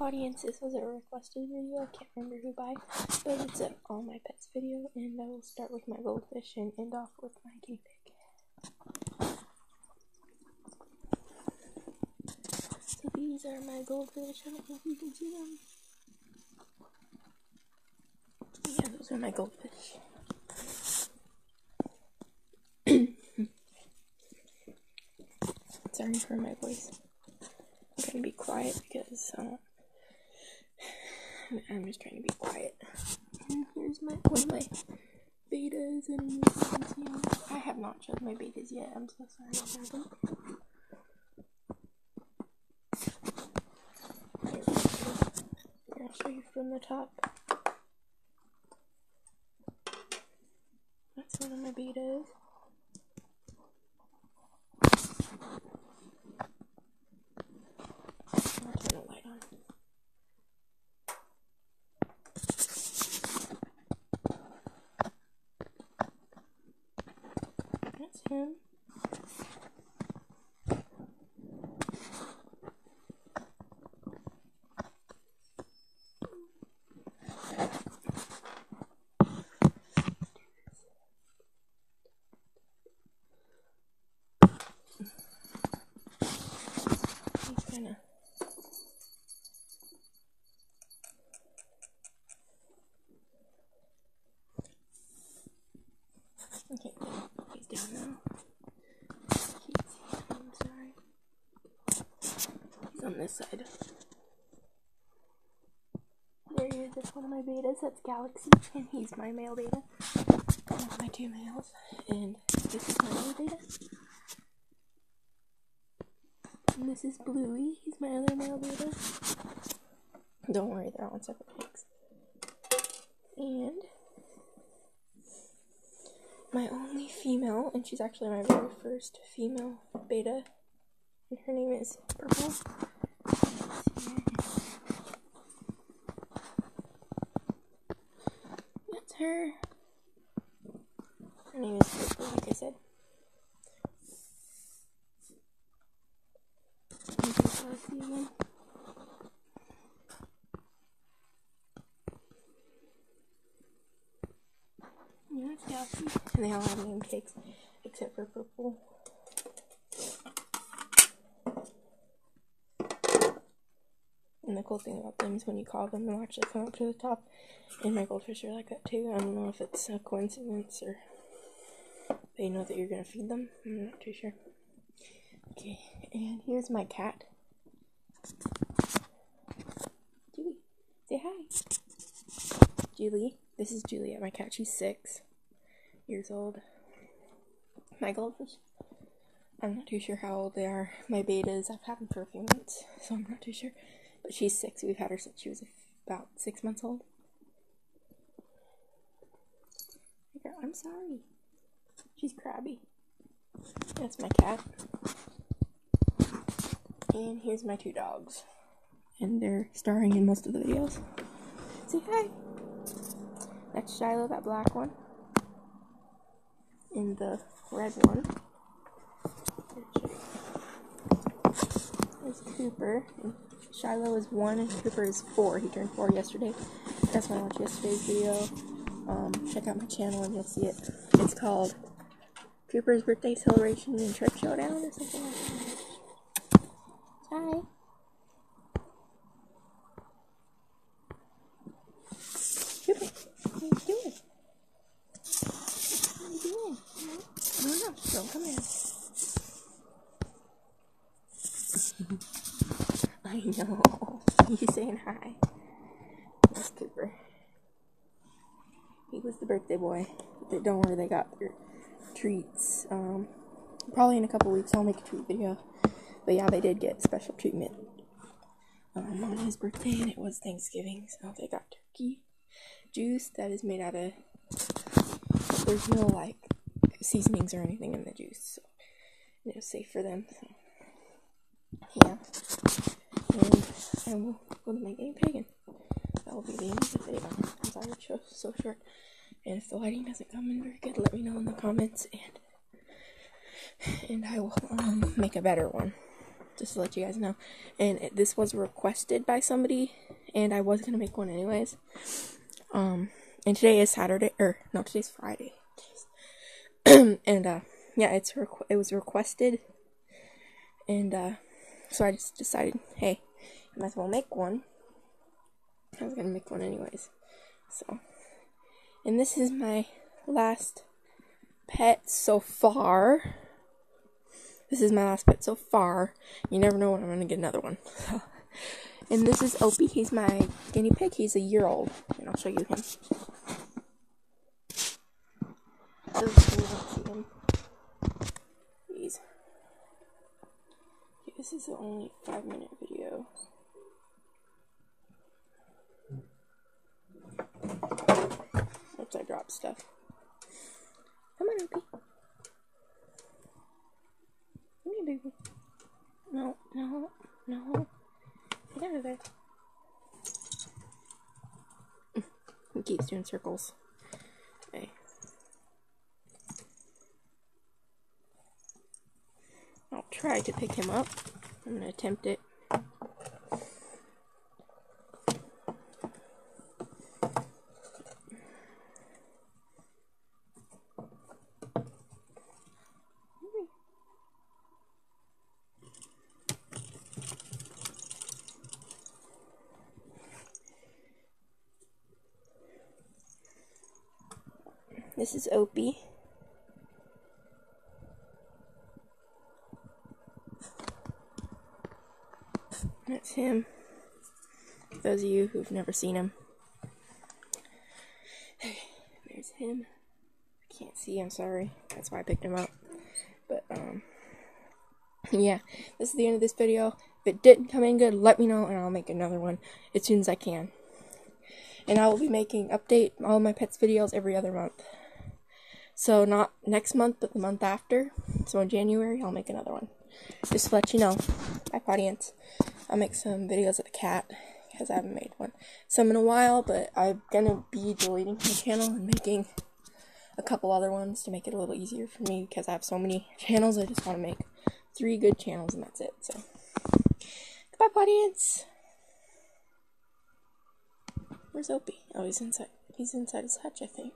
audience, this was a requested video. I can't remember who by, but it's an all my pets video, and I will start with my goldfish and end off with my guinea pig. So these are my goldfish. I don't know if you can see them. Yeah, those are my goldfish. Sorry for my voice. I'm to be quiet because um, I'm just trying to be quiet. And here's my one of my bettas, and I have not showed my bettas yet. I'm so sorry about. Here, I'll show you from the top. That's one of my bettas. I'll turn the light on. That's him. He's Okay, he's down now. I'm sorry. He's on this side. There he is, that's one of my bettas, that's Galaxy, and he's my male betta. One of my two males, and this is my other betta. And this is Bluey. He's my other male betta. Don't worry, they're all in separate tanks. And my only female, and she's actually my very first female betta. And her name is Purple. That's her. Her name is Purple, like I said. Here's Galaxy Yeah, Galaxy. And they all have name tags except for Purple. And the cool thing about them is when you call them, they'll actually come up to the top. And my goldfish are like that too. I don't know if it's a coincidence or they know that you're gonna feed them. I'm not too sure. Okay, and here's my cat. Julie, say hi. Julie, this is Juliet, my cat. She's six years old. My goldfish, I'm not too sure how old they are. My bettas, I've had them for a few months, so I'm not too sure. But she's six. We've had her since she was about six months old. I'm sorry. She's crabby. That's my cat. And here's my two dogs. And they're starring in most of the videos. Say hi. That's Shiloh, that black one. And the red one. There's Cooper. And Shiloh is one and Cooper is four. He turned four yesterday. That's when I watched yesterday's video. Um, check out my channel and you'll see it. It's called Cooper's Birthday Celebration and Trick Showdown or something like that. Hi. Cooper, what are you doing? What are you doing? No, no, don't come in. I know. He's saying hi. That's Cooper. He was the birthday boy. But don't worry, they got their treats. Um, probably in a couple weeks I'll make a treat video. But yeah, they did get special treatment um, on his birthday, and it was Thanksgiving, so they got turkey juice that is made out of. There's no like seasonings or anything in the juice, so it was safe for them. So yeah, and I will go to my guinea pig, and that will be the end of the video. I'm sorry it's so, so short. And if the lighting doesn't come in very good, let me know in the comments, and and I will um, make a better one. Just to let you guys know. And it, this was requested by somebody, and I was gonna make one anyways. Um, and today is Saturday, or no, today's Friday. and uh, yeah, it's requ- it was requested, and uh, so I just decided, hey, I might as well make one. I was gonna make one anyways, so. And this is my last pet so far. This is my last pet so far. You never know when I'm gonna get another one. and this is Opie. He's my guinea pig. He's a year old, and I'll show you him. This is the only five minute video. Oops, I dropped stuff. Come on, Opie. Come here, baby. No, no, no. Get out of there. He keeps doing circles. Okay. I'll try to pick him up. I'm gonna attempt it. This is Opie. That's him. Those of you who've never seen him. There's him. I can't see, I'm sorry. That's why I picked him up. But, um, yeah, this is the end of this video. If it didn't come in good, let me know and I'll make another one as soon as I can. And I will be making update all my pets videos every other month. So not next month, but the month after. So in January, I'll make another one. Just to let you know, my audience, I'll make some videos of the cat because I haven't made one some in a while. But I'm gonna be deleting my channel and making a couple other ones to make it a little easier for me because I have so many channels. I just want to make three good channels and that's it. So goodbye, audience. Where's Opie? Oh, he's inside. He's inside his hutch, I think.